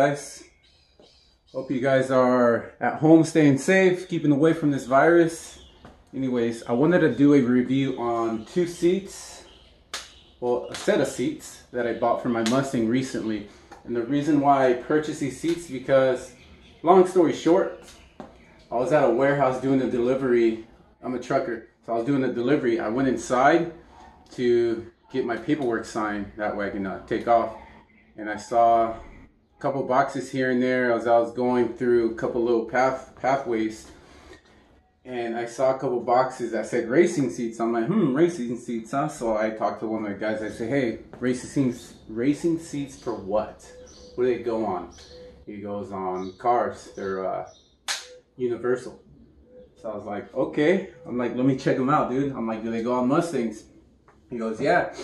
guys? Hope you guys are at home staying safe, keeping away from this virus. Anyways, I wanted to do a review on two seats, well, a set of seats that I bought for my Mustang recently. And the reason why I purchased these seats because, long story short, I was at a warehouse doing a delivery. I'm a trucker, so I was doing a delivery. I went inside to get my paperwork signed. That way I can uh, take off. And I saw couple boxes here and there as I was going through a couple little path pathways. And I saw a couple boxes that said racing seats. I'm like, hmm, racing seats, huh? So I talked to one of the guys. I said, hey, racing seats, racing seats for what? What do they go on? He goes on cars. They're uh, universal. So I was like, okay. I'm like, let me check them out, dude. I'm like, do they go on Mustangs? He goes, yeah.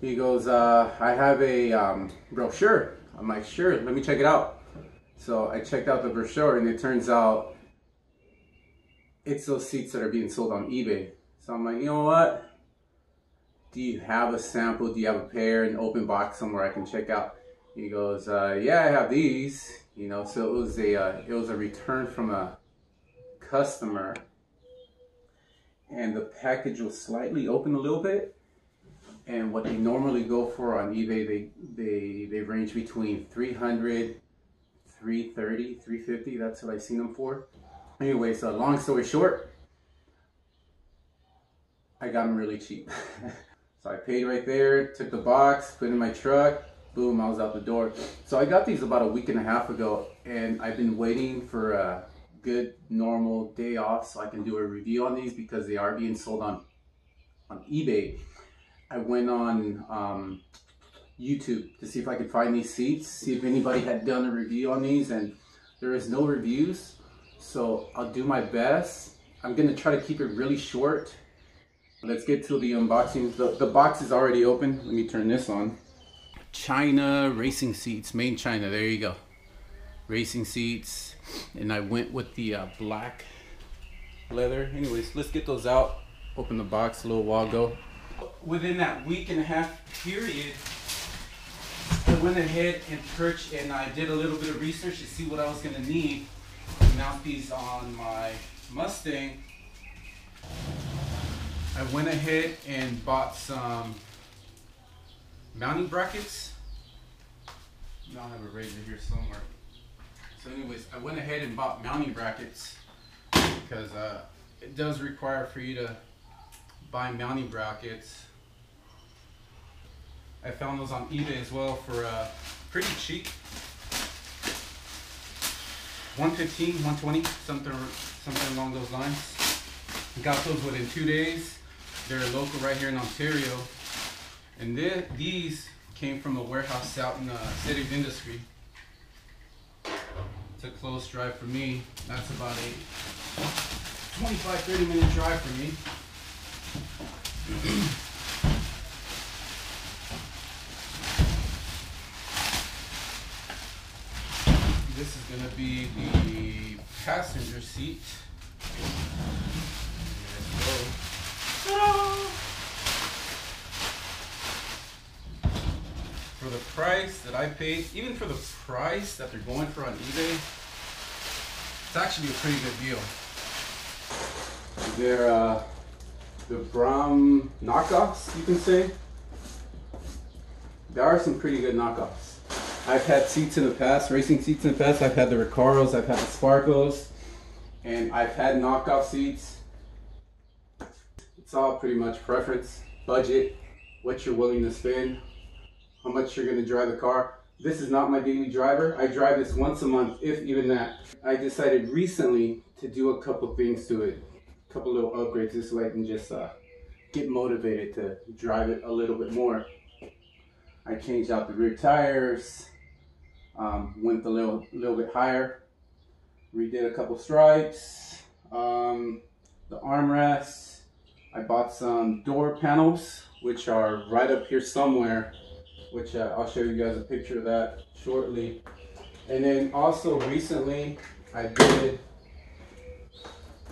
He goes, uh, I have a um, brochure. I'm like, sure, let me check it out. So I checked out the brochure and it turns out it's those seats that are being sold on eBay. So I'm like, you know what? Do you have a sample? Do you have a pair, an open box somewhere I can check out? He goes, uh, yeah, I have these. You know, so it was a uh, it was a return from a customer, and the package was slightly open a little bit. And what they normally go for on eBay, they they they range between 300, 330, 350. That's what I've seen them for. Anyway, so long story short, I got them really cheap. so I paid right there, took the box, put it in my truck, boom, I was out the door. So I got these about a week and a half ago, and I've been waiting for a good normal day off so I can do a review on these because they are being sold on on eBay. I went on um, YouTube to see if I could find these seats, see if anybody had done a review on these, and there is no reviews. So I'll do my best. I'm gonna try to keep it really short. Let's get to the unboxing. The, the box is already open. Let me turn this on. China racing seats, made in China. There you go. Racing seats. And I went with the uh, black leather. Anyways, let's get those out. Open the box a little while ago. Within that week and a half period, I went ahead and purchased and I did a little bit of research to see what I was gonna need to mount these on my Mustang. I went ahead and bought some mounting brackets. I have a razor here somewhere. So anyways, I went ahead and bought mounting brackets because uh, it does require for you to buy mounting brackets. I found those on eBay as well for uh, pretty cheap. 115, 120, something, something along those lines. Got those within two days. They're local right here in Ontario. And then these came from a warehouse out in the city of industry. It's a close drive for me. That's about a 25, 30 minute drive for me. This is gonna be the passenger seat. For the price that I paid, even for the price that they're going for on eBay, it's actually a pretty good deal. They're uh, the Brom knockoffs, you can say. There are some pretty good knockoffs. I've had seats in the past, racing seats in the past. I've had the Recaros, I've had the Sparcos, and I've had knockoff seats. It's all pretty much preference, budget, what you're willing to spend, how much you're gonna drive the car. This is not my daily driver. I drive this once a month, if even that. I decided recently to do a couple things to it, couple little upgrades this way I can just uh, get motivated to drive it a little bit more. I changed out the rear tires, um, went a little, little bit higher, redid a couple stripes, um, the armrests. I bought some door panels, which are right up here somewhere, which uh, I'll show you guys a picture of that shortly. And then also recently, I did,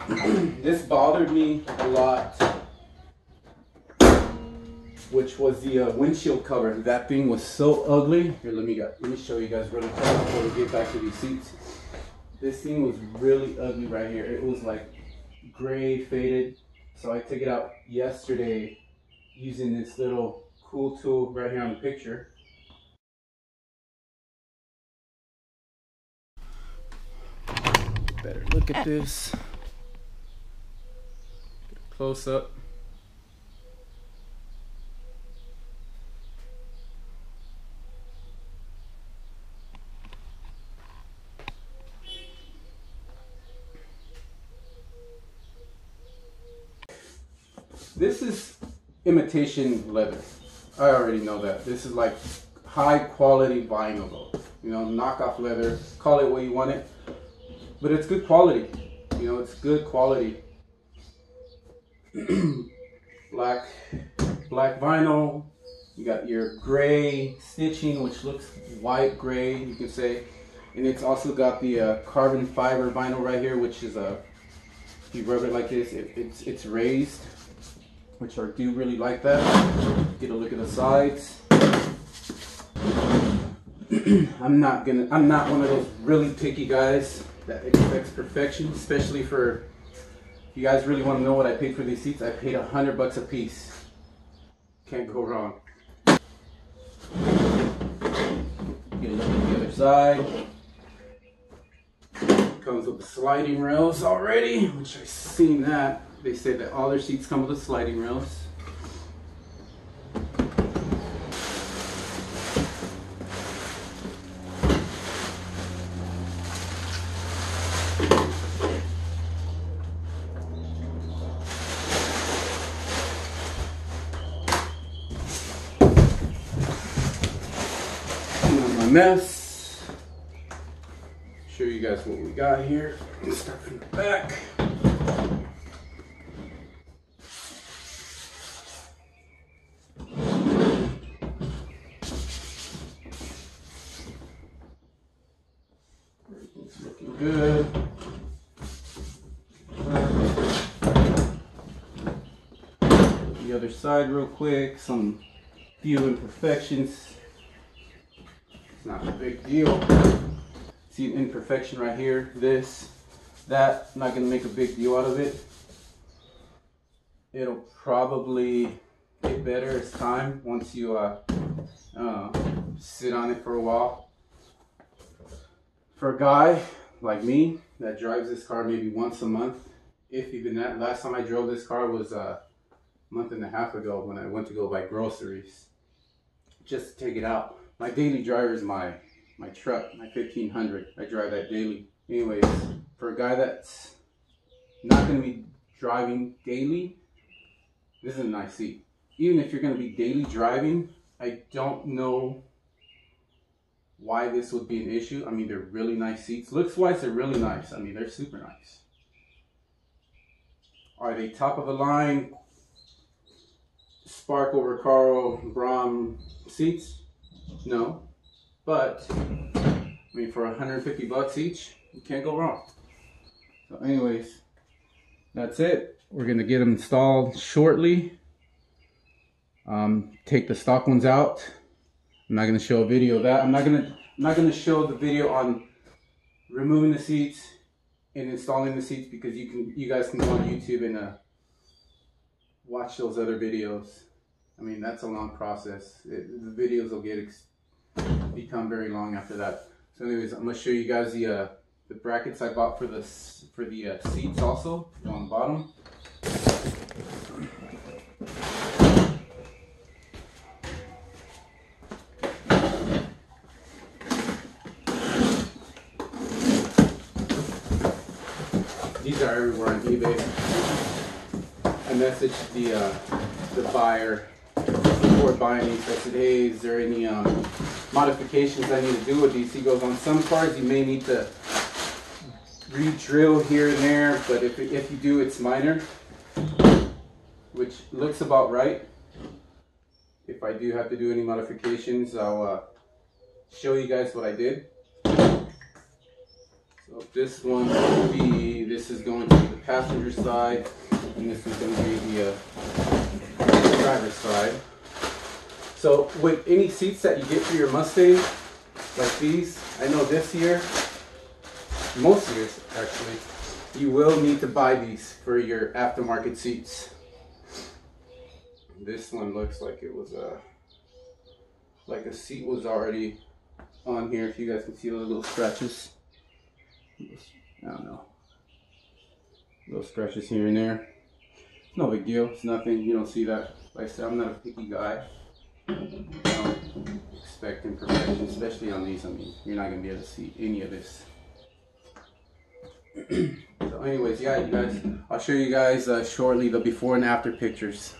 this bothered me a lot which was the uh, windshield cover. That thing was so ugly. Here, let me get, let me show you guys really quick before we get back to these seats. This thing was really ugly right here. It was like gray, faded. So I took it out yesterday using this little cool tool right here on the picture. Better look at this. Close up. This is imitation leather. I already know that. This is like high quality vinyl though. You know, knockoff leather, call it what you want it. But it's good quality. You know, it's good quality. black black vinyl. You got your gray stitching, which looks white gray, you can say. And it's also got the uh, carbon fiber vinyl right here, which is a, uh, you rub it like this, it, it's, it's raised which I do really like that. Get a look at the sides. I'm not gonna, I'm not one of those really picky guys that expects perfection, especially for, you guys really wanna know what I paid for these seats, I paid a hundred bucks a piece. Can't go wrong. Get a look at the other side. Comes with the sliding rails already, which I've seen that. They say that all their seats come with the sliding rails. my mess. Show you guys what we got here. Start from the back. good. The other side real quick, some few imperfections. Not a big deal. See an imperfection right here, this, that, not gonna make a big deal out of it. It'll probably get better as time once you uh, uh, sit on it for a while. For a guy, like me that drives this car maybe once a month, if even that. Last time I drove this car was a month and a half ago when I went to go buy groceries. Just to take it out. My daily driver is my my truck, my 1500. I drive that daily. Anyways, for a guy that's not going to be driving daily, this is a nice seat. Even if you're going to be daily driving, I don't know why this would be an issue. I mean, they're really nice seats. Looks wise, they're really nice. I mean, they're super nice. Are they top of the line Sparco, Recaro Brom seats? No. But, I mean, for 150 bucks each, you can't go wrong. So anyways, that's it. We're to get them installed shortly. Um, take the stock ones out I'm not gonna show a video of that. I'm not gonna I'm not gonna show the video on removing the seats and installing the seats because you can you guys can go on YouTube and uh, watch those other videos. I mean that's a long process. It, the videos will get become very long after that. So anyways, I'm gonna show you guys the uh, the brackets I bought for the for the uh, seats also on the bottom. These are everywhere on eBay. I messaged the uh, the buyer before buying these. I said, hey, is there any um, modifications I need to do with these? He goes, on some cars you may need to re-drill here and there, but if, if you do, it's minor, which looks about right. If I do have to do any modifications, I'll uh, show you guys what I did. So this one will be, this is going to be the passenger side, and this is going to be the uh, driver's side. So with any seats that you get for your Mustang, like these, I know this year, most years actually, you will need to buy these for your aftermarket seats. This one looks like it was a, like a seat was already on here. If you guys can see the little scratches. I don't know. Little scratches here and there. No big deal. It's nothing. You don't see that. Like I said, I'm not a picky guy. I don't expect imperfection, especially on these. I mean, you're not gonna be able to see any of this. so anyways, yeah, you guys, I'll show you guys uh, shortly the before and after pictures.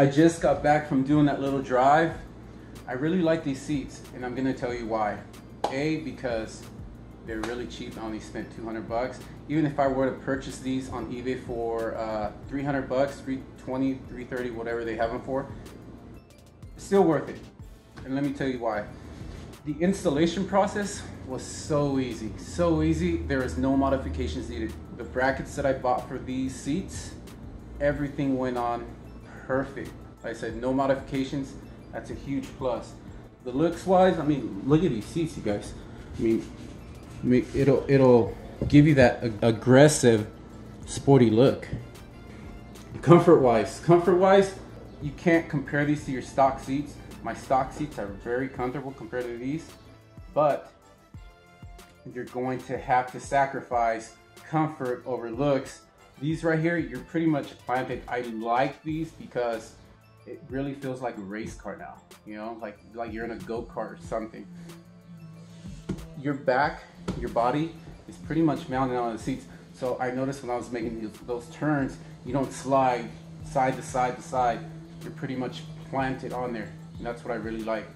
I just got back from doing that little drive. I really like these seats and I'm gonna tell you why. A, because they're really cheap. I only spent 200 bucks. Even if I were to purchase these on eBay for uh, 300 bucks, 320, 330, whatever they have them for, still worth it. And let me tell you why. The installation process was so easy, so easy. There is no modifications needed. The brackets that I bought for these seats, everything went on perfect. Like I said, no modifications. That's a huge plus. The looks wise, I mean, look at these seats, you guys. I mean, I mean it'll it'll give you that ag aggressive, sporty look. Comfort wise, comfort wise, you can't compare these to your stock seats. My stock seats are very comfortable compared to these, but you're going to have to sacrifice comfort over looks these right here, you're pretty much planted. I like these because it really feels like a race car now. You know, like like you're in a go-kart or something. Your back, your body is pretty much mounted on the seats. So I noticed when I was making these, those turns, you don't slide side to side to side. You're pretty much planted on there. And that's what I really like.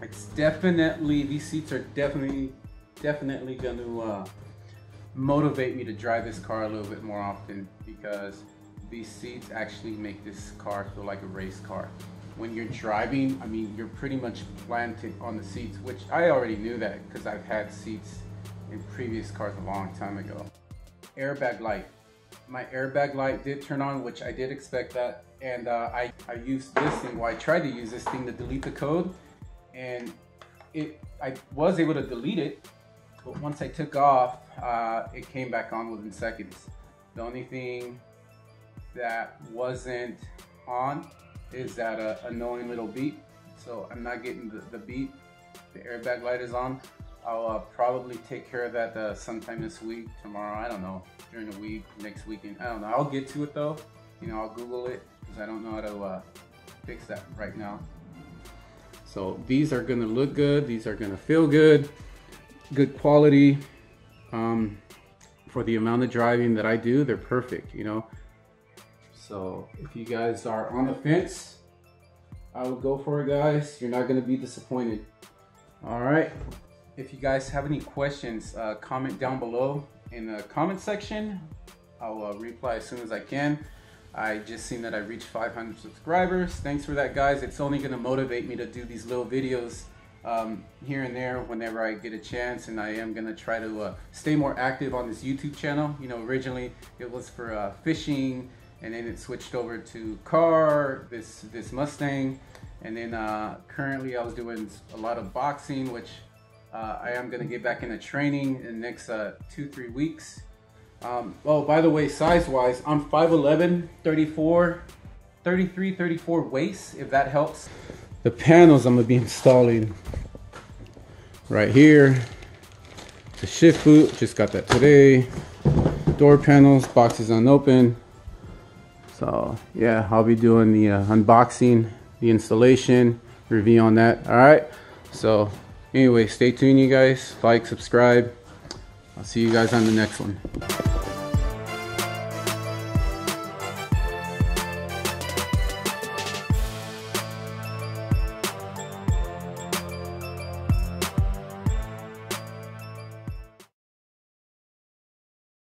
It's definitely, these seats are definitely, definitely gonna uh, motivate me to drive this car a little bit more often because these seats actually make this car feel like a race car. When you're driving, I mean, you're pretty much planted on the seats, which I already knew that because I've had seats in previous cars a long time ago. Airbag light. My airbag light did turn on, which I did expect that. And uh, I, I used this thing, well, I tried to use this thing to delete the code and it I was able to delete it, but once I took off, uh, it came back on within seconds. The only thing that wasn't on is that uh, annoying little beep. So I'm not getting the, the beep. The airbag light is on. I'll uh, probably take care of that uh, sometime this week, tomorrow, I don't know, during the week, next weekend. I don't know. I'll get to it though. You know, I'll Google it because I don't know how to uh, fix that right now. So these are gonna look good. These are gonna feel good. Good quality. Um, for the amount of driving that I do, they're perfect, you know. So if you guys are on the fence, I would go for it, guys. You're not gonna be disappointed. All right. If you guys have any questions, uh, comment down below in the comment section. I'll uh, reply as soon as I can. I just seen that I reached 500 subscribers. Thanks for that, guys. It's only gonna motivate me to do these little videos um, here and there whenever I get a chance, and I am gonna try to uh, stay more active on this YouTube channel. You know, originally it was for uh, fishing, and then it switched over to car, this this Mustang, and then uh, currently I was doing a lot of boxing, which uh, I am gonna get back into training in the next uh, two, three weeks. Um, oh, by the way, size-wise, I'm 5'11", 34, 33, 34 waist, if that helps. The panels I'm gonna be installing right here. The shift boot, just got that today. Door panels, boxes unopened. So yeah, I'll be doing the uh, unboxing, the installation, review on that. All right. So anyway, stay tuned, you guys. Like, subscribe. I'll see you guys on the next one.